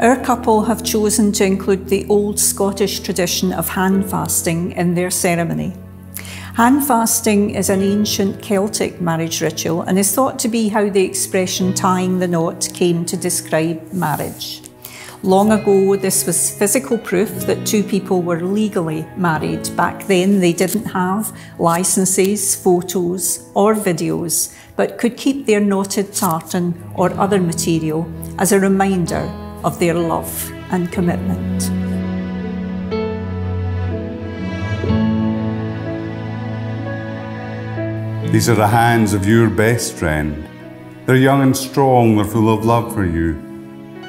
Our couple have chosen to include the old Scottish tradition of hand fasting in their ceremony. Hand fasting is an ancient Celtic marriage ritual and is thought to be how the expression tying the knot came to describe marriage. Long ago, this was physical proof that two people were legally married. Back then, they didn't have licenses, photos, or videos, but could keep their knotted tartan or other material as a reminder of their love and commitment. These are the hands of your best friend. They're young and strong, they're full of love for you.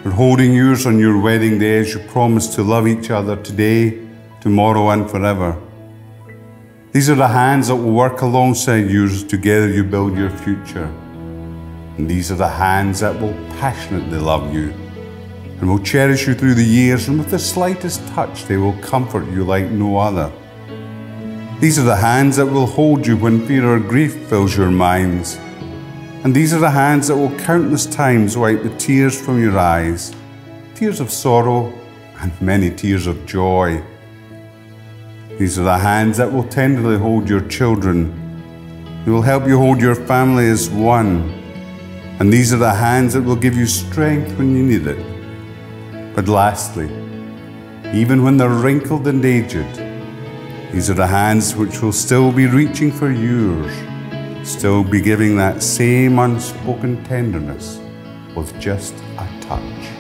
They're holding yours on your wedding day as you promise to love each other today, tomorrow, and forever. These are the hands that will work alongside yours. Together you build your future. And these are the hands that will passionately love you and will cherish you through the years, and with the slightest touch, they will comfort you like no other. These are the hands that will hold you when fear or grief fills your minds. And these are the hands that will countless times wipe the tears from your eyes, tears of sorrow and many tears of joy. These are the hands that will tenderly hold your children. They will help you hold your family as one. And these are the hands that will give you strength when you need it. But lastly, even when they're wrinkled and aged, these are the hands which will still be reaching for yours, still be giving that same unspoken tenderness with just a touch.